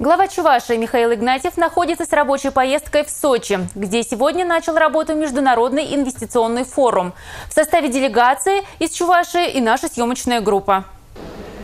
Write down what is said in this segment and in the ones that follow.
Глава Чувашии Михаил Игнатьев находится с рабочей поездкой в Сочи, где сегодня начал работу Международный инвестиционный форум. В составе делегации из Чувашии и наша съемочная группа.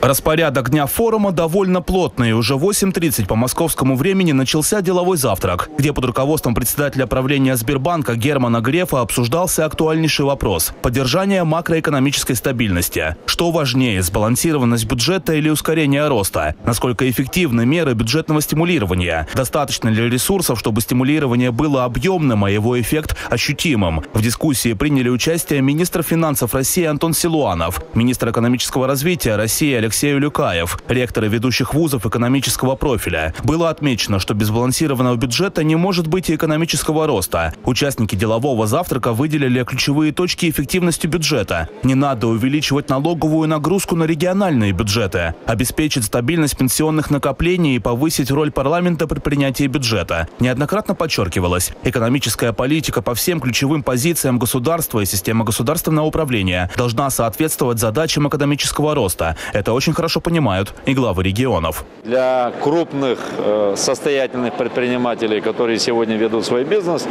Распорядок дня форума довольно плотный. Уже 8.30 по московскому времени начался деловой завтрак, где под руководством председателя правления Сбербанка Германа Грефа обсуждался актуальнейший вопрос – поддержание макроэкономической стабильности. Что важнее – сбалансированность бюджета или ускорение роста? Насколько эффективны меры бюджетного стимулирования? Достаточно ли ресурсов, чтобы стимулирование было объемным, а его эффект ощутимым? В дискуссии приняли участие министр финансов России Антон Силуанов, министр экономического развития России Алексей Алексей Улюкаев, ректоры ведущих вузов экономического профиля. Было отмечено, что без балансированного бюджета не может быть и экономического роста. Участники делового завтрака выделили ключевые точки эффективности бюджета. Не надо увеличивать налоговую нагрузку на региональные бюджеты, обеспечить стабильность пенсионных накоплений и повысить роль парламента при принятии бюджета. Неоднократно подчеркивалось, экономическая политика по всем ключевым позициям государства и система государственного управления должна соответствовать задачам экономического роста. Это очень хорошо понимают и главы регионов. Для крупных э, состоятельных предпринимателей, которые сегодня ведут свой бизнес,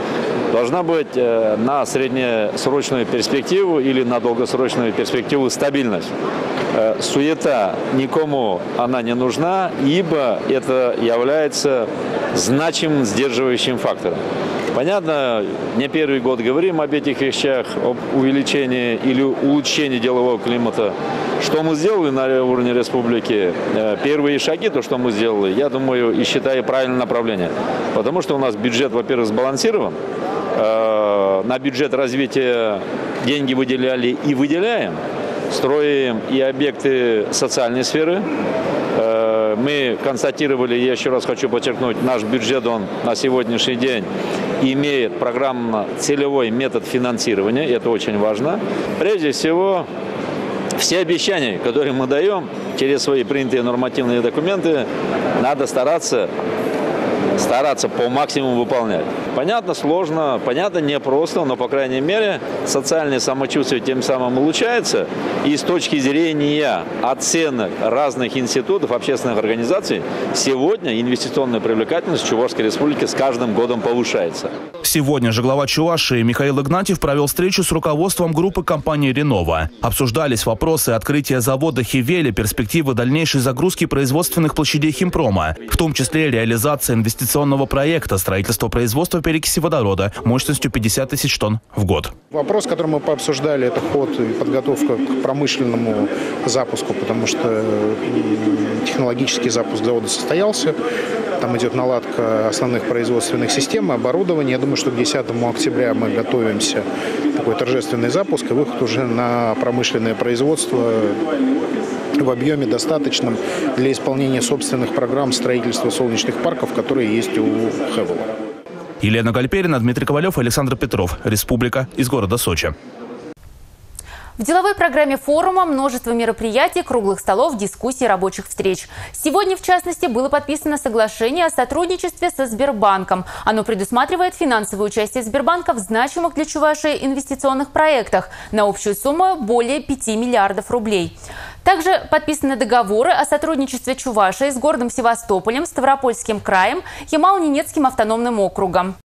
должна быть э, на среднесрочную перспективу или на долгосрочную перспективу стабильность. Э, суета никому она не нужна, ибо это является значимым сдерживающим фактором. Понятно, не первый год говорим об этих вещах, об увеличении или улучшении делового климата. Что мы сделали на уровне республики? Э, первые шаги, то, что мы сделали, я думаю и считаю правильное направление. Потому что у нас бюджет, во-первых, сбалансирован. Э, на бюджет развития деньги выделяли и выделяем. Строим и объекты социальной сферы, э, мы констатировали, я еще раз хочу подчеркнуть, наш бюджет, он на сегодняшний день имеет программно-целевой метод финансирования, это очень важно. Прежде всего, все обещания, которые мы даем через свои принятые нормативные документы, надо стараться стараться по максимуму выполнять. Понятно, сложно, понятно, непросто, но, по крайней мере, социальное самочувствие тем самым улучшается. И с точки зрения оценок разных институтов, общественных организаций, сегодня инвестиционная привлекательность Чувашской республики с каждым годом повышается. Сегодня же глава Чувашии Михаил Игнатьев провел встречу с руководством группы компании «Ренова». Обсуждались вопросы открытия завода «Хивели», перспективы дальнейшей загрузки производственных площадей «Химпрома», в том числе реализация инвестиционного проекта строительства производства перекиси водорода мощностью 50 тысяч тонн в год. Вопрос, который мы пообсуждали, это ход и подготовка к промышленному запуску, потому что технологический запуск завода состоялся. Там идет наладка основных производственных систем и оборудования. Я думаю, что к 10 октября мы готовимся такой торжественный запуск и выход уже на промышленное производство в объеме достаточном для исполнения собственных программ строительства солнечных парков, которые есть у Хевела. Елена Гальперина, Дмитрий Ковалев, Александр Петров. Республика из города Сочи. В деловой программе форума множество мероприятий, круглых столов, дискуссий, рабочих встреч. Сегодня, в частности, было подписано соглашение о сотрудничестве со Сбербанком. Оно предусматривает финансовое участие Сбербанка в значимых для Чувашии инвестиционных проектах на общую сумму более 5 миллиардов рублей. Также подписаны договоры о сотрудничестве Чувашии с городом Севастополем, Ставропольским краем, Ямал-Ненецким автономным округом.